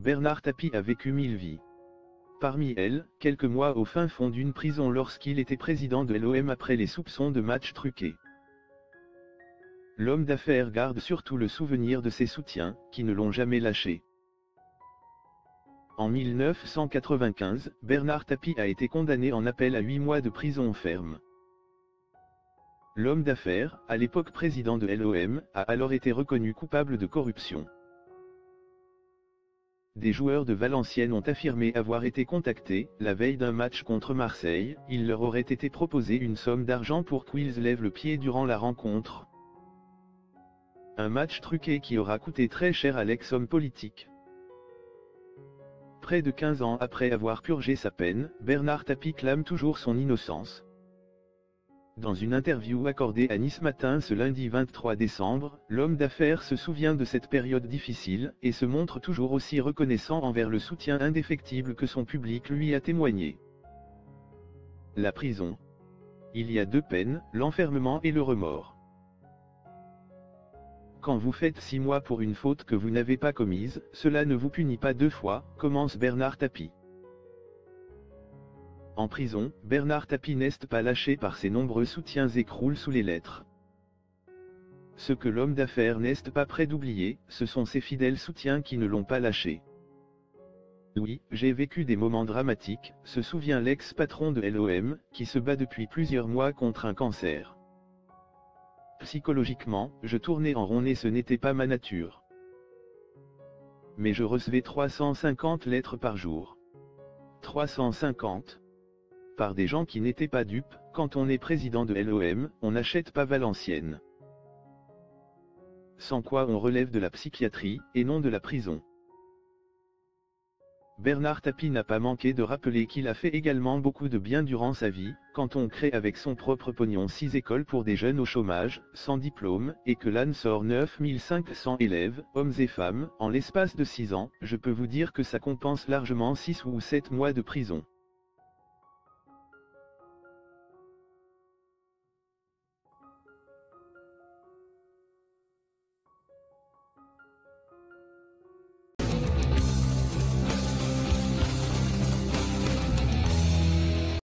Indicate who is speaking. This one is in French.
Speaker 1: Bernard Tapie a vécu mille vies. Parmi elles, quelques mois au fin fond d'une prison lorsqu'il était président de l'OM après les soupçons de matchs truqués. L'homme d'affaires garde surtout le souvenir de ses soutiens, qui ne l'ont jamais lâché. En 1995, Bernard Tapie a été condamné en appel à 8 mois de prison ferme. L'homme d'affaires, à l'époque président de l'OM, a alors été reconnu coupable de corruption. Des joueurs de Valenciennes ont affirmé avoir été contactés, la veille d'un match contre Marseille, il leur aurait été proposé une somme d'argent pour qu'ils lèvent le pied durant la rencontre. Un match truqué qui aura coûté très cher à l'ex-homme politique. Près de 15 ans après avoir purgé sa peine, Bernard Tapie clame toujours son innocence. Dans une interview accordée à Nice Matin ce lundi 23 décembre, l'homme d'affaires se souvient de cette période difficile, et se montre toujours aussi reconnaissant envers le soutien indéfectible que son public lui a témoigné. La prison. Il y a deux peines, l'enfermement et le remords. Quand vous faites six mois pour une faute que vous n'avez pas commise, cela ne vous punit pas deux fois, commence Bernard Tapie. En prison, Bernard Tapie n'est pas lâché par ses nombreux soutiens et sous les lettres. Ce que l'homme d'affaires n'est pas prêt d'oublier, ce sont ses fidèles soutiens qui ne l'ont pas lâché. Oui, j'ai vécu des moments dramatiques, se souvient l'ex-patron de l'OM, qui se bat depuis plusieurs mois contre un cancer. Psychologiquement, je tournais en rond et ce n'était pas ma nature. Mais je recevais 350 lettres par jour. 350 Par des gens qui n'étaient pas dupes, quand on est président de l'OM, on n'achète pas Valenciennes. Sans quoi on relève de la psychiatrie, et non de la prison. Bernard Tapie n'a pas manqué de rappeler qu'il a fait également beaucoup de bien durant sa vie, quand on crée avec son propre pognon six écoles pour des jeunes au chômage, sans diplôme, et que l'âne sort 9500 élèves, hommes et femmes, en l'espace de 6 ans, je peux vous dire que ça compense largement 6 ou 7 mois de prison.